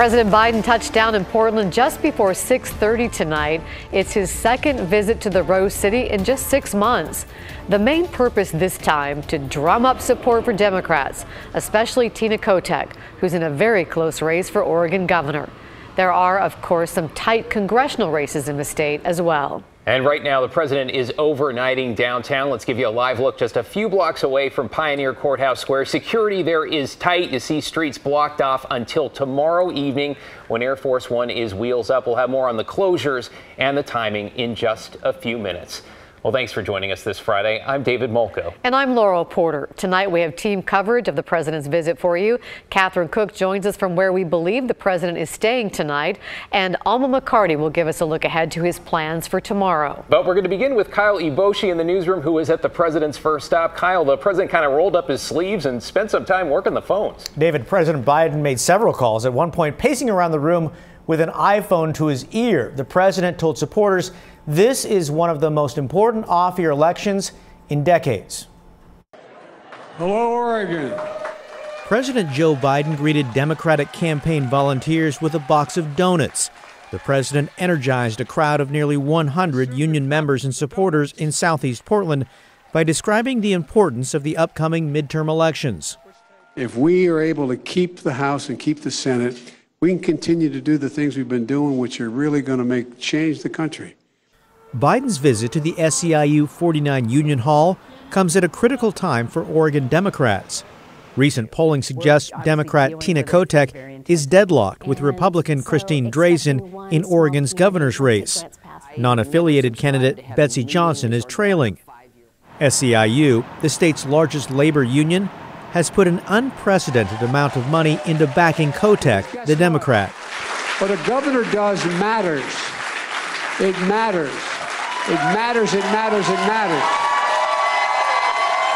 President Biden touched down in Portland just before 6:30 tonight. It's his second visit to the Rose City in just 6 months. The main purpose this time to drum up support for Democrats, especially Tina Kotek, who's in a very close race for Oregon governor. There are, of course, some tight congressional races in the state as well. And right now, the president is overnighting downtown. Let's give you a live look just a few blocks away from Pioneer Courthouse Square. Security there is tight. You see streets blocked off until tomorrow evening when Air Force One is wheels up. We'll have more on the closures and the timing in just a few minutes. Well, thanks for joining us this Friday. I'm David Molko. And I'm Laurel Porter. Tonight we have team coverage of the president's visit for you. Catherine Cook joins us from where we believe the president is staying tonight. And Alma McCarty will give us a look ahead to his plans for tomorrow. But we're going to begin with Kyle Iboshi in the newsroom, who is at the president's first stop. Kyle, the president kind of rolled up his sleeves and spent some time working the phones. David, President Biden made several calls, at one point pacing around the room with an iPhone to his ear. The president told supporters this is one of the most important off year elections in decades. Hello, Oregon. President Joe Biden greeted Democratic campaign volunteers with a box of donuts. The president energized a crowd of nearly 100 union members and supporters in southeast Portland by describing the importance of the upcoming midterm elections. If we are able to keep the House and keep the Senate, we can continue to do the things we've been doing, which are really going to make change the country. Biden's visit to the SEIU 49 Union Hall comes at a critical time for Oregon Democrats. Recent polling suggests Democrat Tina Kotek is deadlocked with Republican Christine Drazan in Oregon's governor's race. Non affiliated candidate Betsy Johnson is trailing. SEIU, the state's largest labor union, has put an unprecedented amount of money into backing Kotek, the Democrat. What a governor does matters. It matters. It matters, it matters, it matters.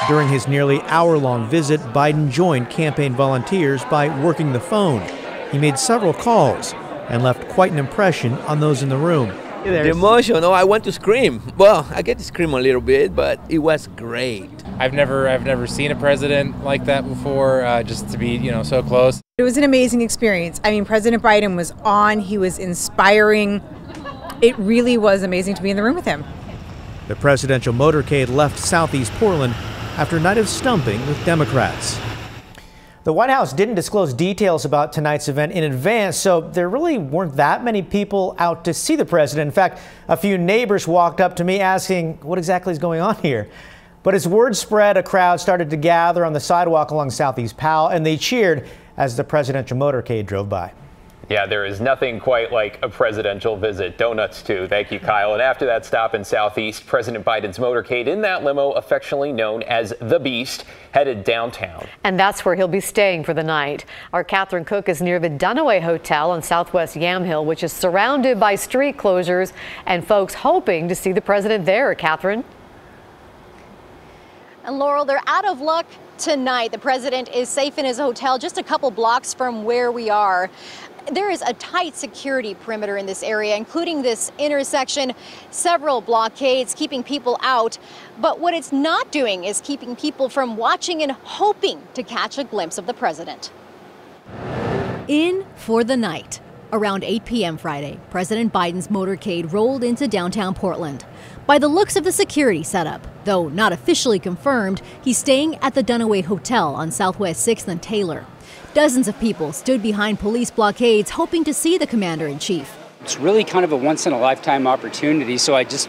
During his nearly hour long visit, Biden joined campaign volunteers by working the phone. He made several calls and left quite an impression on those in the room. The emotion, oh, I want to scream. Well, I get to scream a little bit, but it was great. I've never, I've never seen a president like that before. Uh, just to be, you know, so close. It was an amazing experience. I mean, President Biden was on. He was inspiring it really was amazing to be in the room with him. The presidential motorcade left southeast Portland after a night of stumping with Democrats. The White House didn't disclose details about tonight's event in advance, so there really weren't that many people out to see the president. In fact, a few neighbors walked up to me asking what exactly is going on here. But as word spread, a crowd started to gather on the sidewalk along Southeast Powell, and they cheered as the presidential motorcade drove by. Yeah, there is nothing quite like a presidential visit. Donuts, too. Thank you, Kyle. And after that stop in Southeast, President Biden's motorcade in that limo, affectionately known as the Beast, headed downtown. And that's where he'll be staying for the night. Our Catherine Cook is near the Duniway Hotel on Southwest Yamhill, which is surrounded by street closures and folks hoping to see the president there. Catherine? And Laurel, they're out of luck tonight. The president is safe in his hotel just a couple blocks from where we are. There is a tight security perimeter in this area, including this intersection, several blockades keeping people out. But what it's not doing is keeping people from watching and hoping to catch a glimpse of the president. In for the night. Around 8 p.m. Friday, President Biden's motorcade rolled into downtown Portland. By the looks of the security setup, though not officially confirmed, he's staying at the Duniway Hotel on Southwest 6th and Taylor. Dozens of people stood behind police blockades hoping to see the commander in chief. It's really kind of a once in a lifetime opportunity, so I just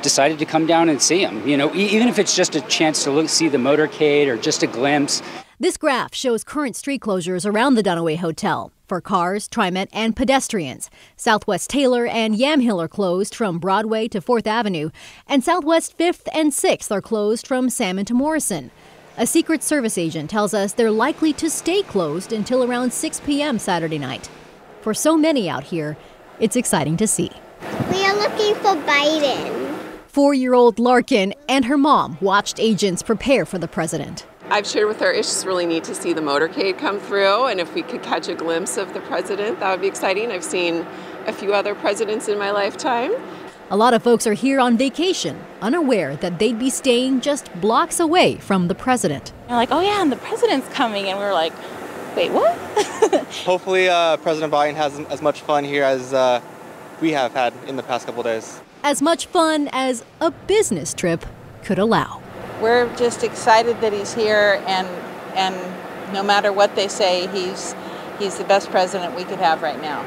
decided to come down and see him. You know, even if it's just a chance to look see the motorcade or just a glimpse. This graph shows current street closures around the Duniway Hotel for cars, TriMet, and pedestrians. Southwest Taylor and Yamhill are closed from Broadway to 4th Avenue, and Southwest 5th and 6th are closed from Salmon to Morrison. A Secret Service agent tells us they're likely to stay closed until around 6 p.m. Saturday night. For so many out here, it's exciting to see. We are looking for Biden. Four year old Larkin and her mom watched agents prepare for the president. I've shared with her it's just really neat to see the motorcade come through, and if we could catch a glimpse of the president, that would be exciting. I've seen a few other presidents in my lifetime. A lot of folks are here on vacation, unaware that they'd be staying just blocks away from the president. They're like, oh yeah, and the president's coming. And we were like, Wait, what? Hopefully, uh, President Biden has as much fun here as uh, we have had in the past couple days. As much fun as a business trip could allow. We're just excited that he's here, and and no matter what they say, he's he's the best president we could have right now.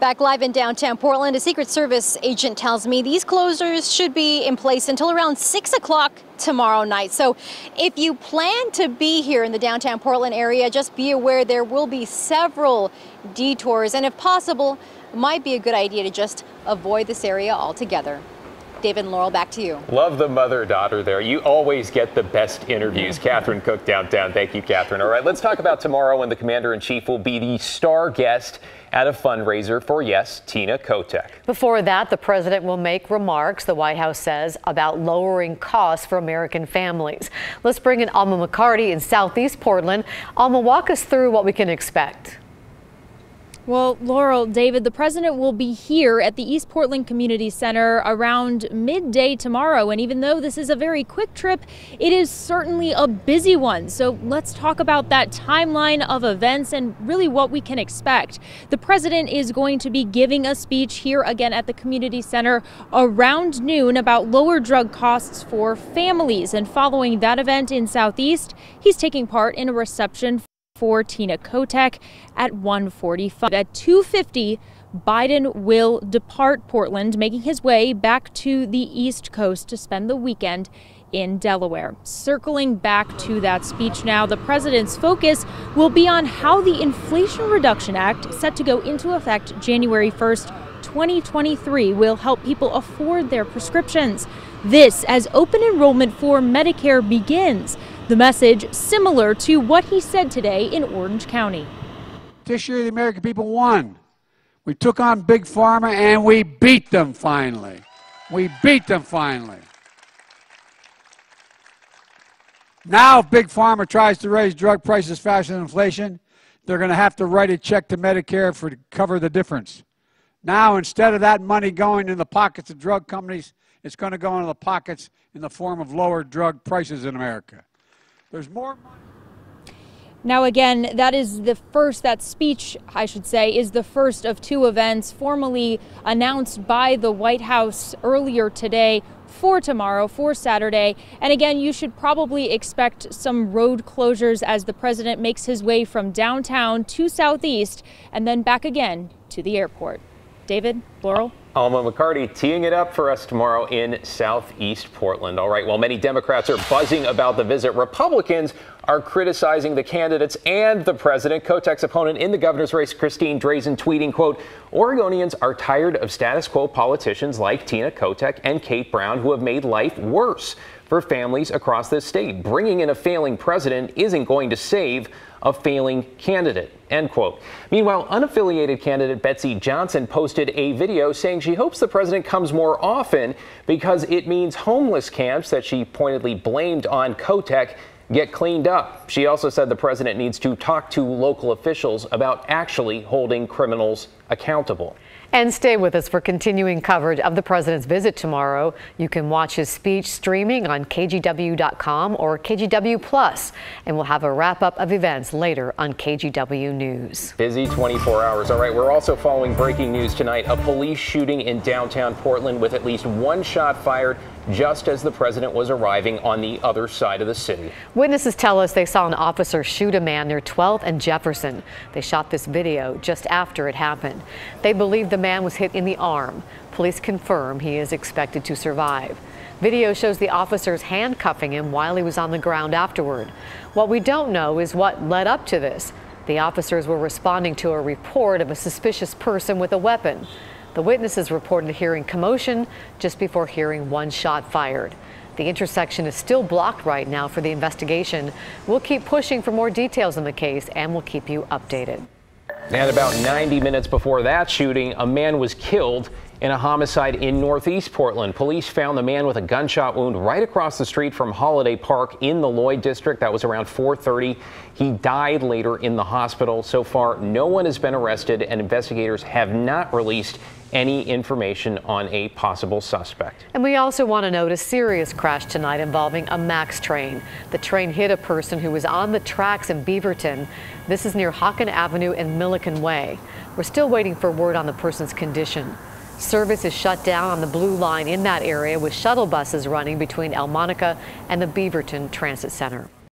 Back live in downtown Portland, a Secret Service agent tells me these closures should be in place until around 6 o'clock tomorrow night. So if you plan to be here in the downtown Portland area, just be aware there will be several detours, and if possible, might be a good idea to just avoid this area altogether. David and Laurel, back to you. Love the mother daughter there. You always get the best interviews. Catherine Cook downtown. Thank you, Catherine. All right, let's talk about tomorrow when the commander in chief will be the star guest at a fundraiser for, yes, Tina Kotek. Before that, the president will make remarks, the White House says, about lowering costs for American families. Let's bring in Alma McCarty in Southeast Portland. Alma, walk us through what we can expect. Well, Laurel, David, the president will be here at the East Portland Community Center around midday tomorrow. And even though this is a very quick trip, it is certainly a busy one. So let's talk about that timeline of events and really what we can expect. The president is going to be giving a speech here again at the community center around noon about lower drug costs for families. And following that event in Southeast, he's taking part in a reception for Tina Kotek at 145. At 250, Biden will depart Portland, making his way back to the East Coast to spend the weekend in Delaware. Circling back to that speech now, the president's focus will be on how the Inflation Reduction Act, set to go into effect January 1st, 2023, will help people afford their prescriptions. This as open enrollment for Medicare begins. The message similar to what he said today in Orange County. This year, the American people won. We took on Big Pharma and we beat them finally. We beat them finally. Now, if Big Pharma tries to raise drug prices faster than inflation, they're going to have to write a check to Medicare for to cover the difference. Now, instead of that money going in the pockets of drug companies, it's going to go into the pockets in the form of lower drug prices in America. There's more money. Now, again, that is the first, that speech, I should say, is the first of two events formally announced by the White House earlier today for tomorrow, for Saturday. And again, you should probably expect some road closures as the president makes his way from downtown to southeast and then back again to the airport. David, Laurel. Alma McCarty teeing it up for us tomorrow in southeast Portland. All right, while many Democrats are buzzing about the visit, Republicans are criticizing the candidates and the president. Kotek's opponent in the governor's race, Christine Drazan, tweeting, quote, Oregonians are tired of status quo politicians like Tina Kotek and Kate Brown who have made life worse for families across this state. Bringing in a failing president isn't going to save a failing candidate. End quote. Meanwhile, unaffiliated candidate Betsy Johnson posted a video saying she hopes the president comes more often because it means homeless camps that she pointedly blamed on Kotek get cleaned up. She also said the president needs to talk to local officials about actually holding criminals accountable. And stay with us for continuing coverage of the president's visit tomorrow. You can watch his speech streaming on KGW.com or KGW Plus, and we'll have a wrap up of events later on KGW News. Busy 24 hours. All right, we're also following breaking news tonight a police shooting in downtown Portland with at least one shot fired just as the president was arriving on the other side of the city. Witnesses tell us they saw an officer shoot a man near 12th and Jefferson. They shot this video just after it happened. They believe the man was hit in the arm. Police confirm he is expected to survive. Video shows the officers handcuffing him while he was on the ground afterward. What we don't know is what led up to this. The officers were responding to a report of a suspicious person with a weapon. The witnesses reported hearing commotion just before hearing one shot fired. The intersection is still blocked right now for the investigation. We'll keep pushing for more details on the case and we'll keep you updated. And about 90 minutes before that shooting, a man was killed In a homicide in northeast Portland, police found the man with a gunshot wound right across the street from Holladay Park in the Lloyd district. That was around 4:30. He died later in the hospital. So far, no one has been arrested and investigators have not released any information on a possible suspect. And we also want to note a serious crash tonight involving a MAX train. The train hit a person who was on the tracks in Beaverton. This is near Hocken Avenue and Millikan Way. We're still waiting for word on the person's condition. Service is shut down on the Blue Line in that area with shuttle buses running between Elmonica and the Beaverton Transit Center.